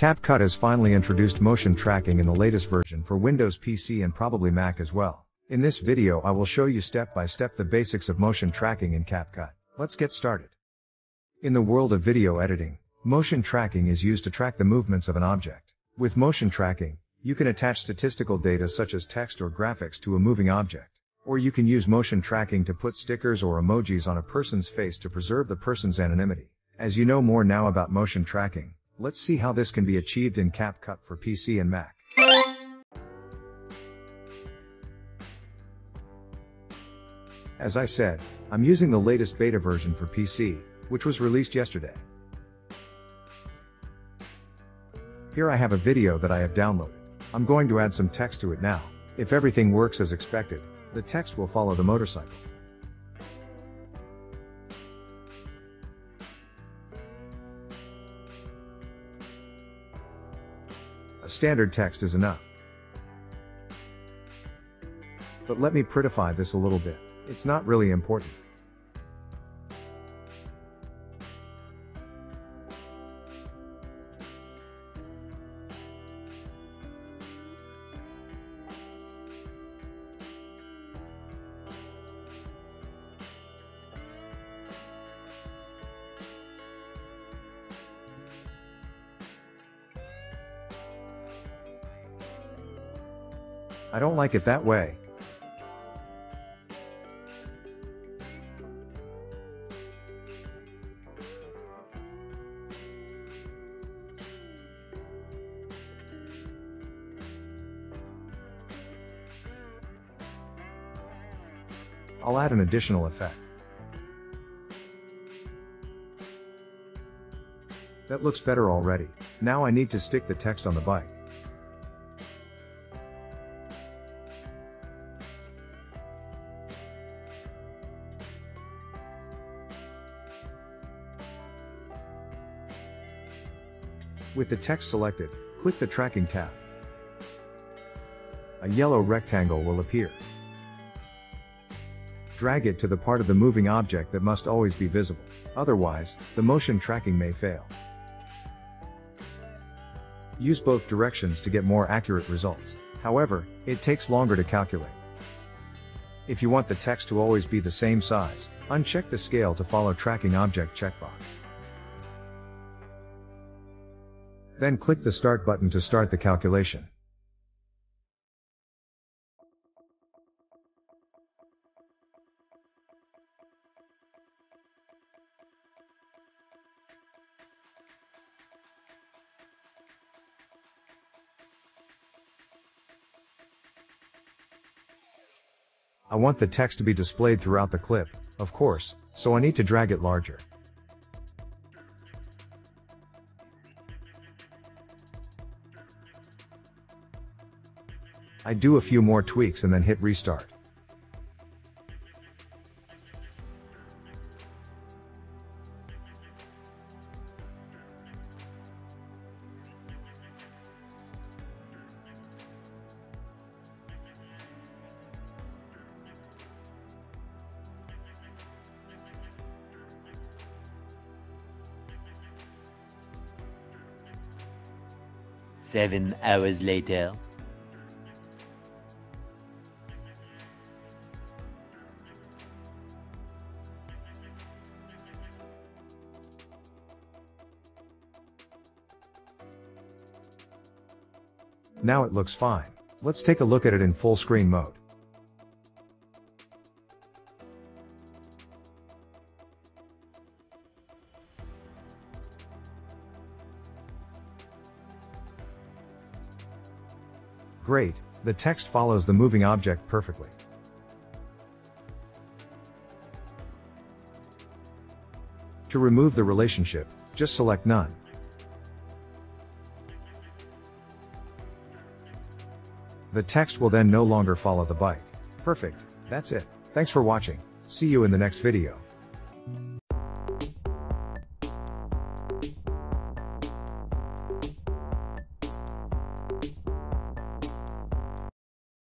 CapCut has finally introduced motion tracking in the latest version for Windows PC and probably Mac as well. In this video I will show you step by step the basics of motion tracking in CapCut. Let's get started. In the world of video editing, motion tracking is used to track the movements of an object. With motion tracking, you can attach statistical data such as text or graphics to a moving object. Or you can use motion tracking to put stickers or emojis on a person's face to preserve the person's anonymity. As you know more now about motion tracking, Let's see how this can be achieved in CapCut for PC and Mac. As I said, I'm using the latest beta version for PC, which was released yesterday. Here I have a video that I have downloaded. I'm going to add some text to it now. If everything works as expected, the text will follow the motorcycle. Standard text is enough. But let me prettify this a little bit. It's not really important. I don't like it that way. I'll add an additional effect. That looks better already. Now I need to stick the text on the bike. With the text selected, click the Tracking tab. A yellow rectangle will appear. Drag it to the part of the moving object that must always be visible. Otherwise, the motion tracking may fail. Use both directions to get more accurate results. However, it takes longer to calculate. If you want the text to always be the same size, uncheck the scale to follow tracking object checkbox. Then click the Start button to start the calculation. I want the text to be displayed throughout the clip, of course, so I need to drag it larger. I do a few more tweaks and then hit restart. Seven hours later. Now it looks fine. Let's take a look at it in full screen mode. Great, the text follows the moving object perfectly. To remove the relationship, just select None. The text will then no longer follow the bike. Perfect. That's it. Thanks for watching. See you in the next video.